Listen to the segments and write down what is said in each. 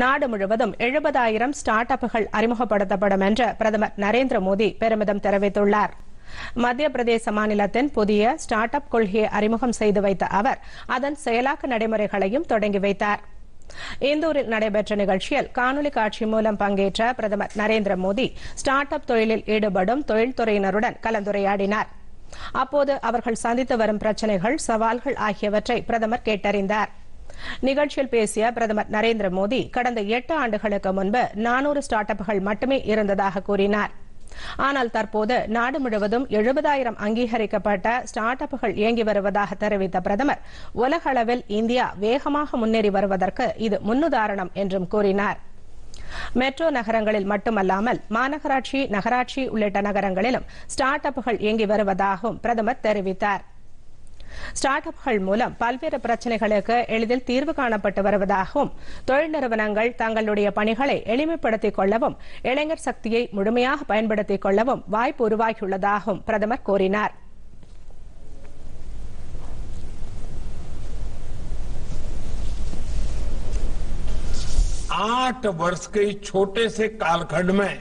நாடு முழுவதும் எழுபதாயிரம் ஸ்டார்ட் அப்புகள் அறிமுகப்படுத்தப்படும் என்று பிரதமர் நரேந்திர மோடி பெருமிதம் தெரிவித்துள்ளார். மத்திய பிரதேச மாநிலத்தின் புதிய ஸ்டார்ட் அப் கொள்கையை அறிமுகம் செய்து வைத்த அவர் அதன் செயலாக்க நடைமுறைகளையும் தொடங்கி வைத்தார். இந்தூரில் நடைபெற்ற நிகழ்ச்சியில் காணொலி காட்சி மூலம் பங்கேற்ற பிரதமர் நரேந்திர மோடி ஸ்டார்ட் அப் தொழிலில் ஈடுபடும் தொழில்துறையினருடன் கலந்துரையாடினார். அப்போது அவர்கள் சந்தித்து வரும் பிரச்சினைகள் சவால்கள் ஆகியவற்றை பிரதமர் கேட்டறிந்தார். நிகழ்ச்சியில் பேசிய பிரதமர் நரேந்திர மோடி கடந்த எட்டு ஆண்டுகளுக்கு முன்பு நானூறு ஸ்டார்ட் அப்புகள் மட்டுமே இருந்ததாக கூறினார். ஆனால் தற்போது நாடு முழுவதும் எழுபதாயிரம் அங்கீகரிக்கப்பட்ட ஸ்டார்ட் அப்புகள் இயங்கி வருவதாக தெரிவித்த பிரதமர் உலக அளவில் இந்தியா வேகமாக முன்னேறி வருவதற்கு இது முன்னுதாரணம் என்றும் கூறினார். மெட்ரோ நகரங்களில் மட்டுமல்லாமல் மாநகராட்சி நகராட்சி உள்ளிட்ட நகரங்களிலும் ஸ்டார்ட் அப்புகள் இயங்கி வருவதாகவும் பிரதமர் தெரிவித்தார். ஸ்டார்ட் அப்கள் மூலம் பல்வேறு பிரச்சினைகளுக்கு எளிதில் தீர்வு காணப்பட்டு வருவதாகவும் தொழில் நிறுவனங்கள் தங்களுடைய பணிகளை எளிமைப்படுத்திக் கொள்ளவும் இளைஞர் சக்தியை முழுமையாக பயன்படுத்திக் கொள்ளவும் வாய்ப்பு உருவாகியுள்ளதாகவும் பிரதமர் கூறினார் आठ वर्ष के इस छोटे से कालखंड में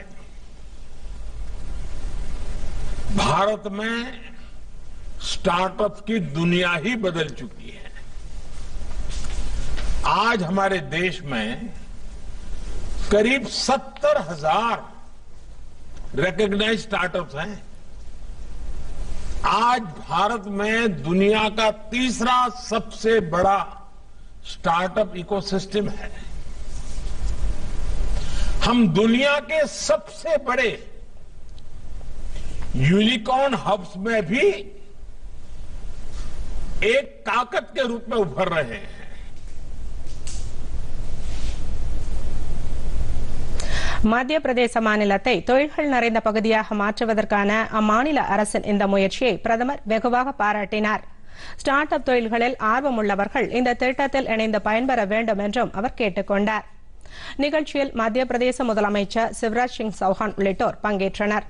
भारत में स्टार्टअप की दुनिया ही बदल चुकी है। आज हमारे देश में करीब सत्तर हज़ार रिकग्नाइज स्टार्टअप हैं। आज भारत में दुनिया का तीसरा सबसे बड़ा स्टार्टअप इकोसिस्टम है। हम दुनिया के सबसे बड़े यूनिकॉर्न हब्स में भी एक ताकत के रूप में उभर रहे हैं மத்திய பிரதேச மாநிலத்தை தொழில்கள் நிறைந்த பகுதியாக மாற்றுவதற்கான அம்மாநில அரசின் இந்த முயற்சியை பிரதமர் வெகுவாக பாராட்டினார் ஸ்டார்ட் அப் தொழில்களில் ஆர்வம் உள்ளவர்கள் இந்த திட்டத்தில் இணைந்து பயன்பெற வேண்டும் என்றும் அவர் கேட்டுக் கொண்டார் நிகழ்ச்சியில் மத்திய பிரதேச முதலமைச்சர் சிவராஜ் சிங் சௌஹான் உள்ளிட்டோர் பங்கேற்றனர்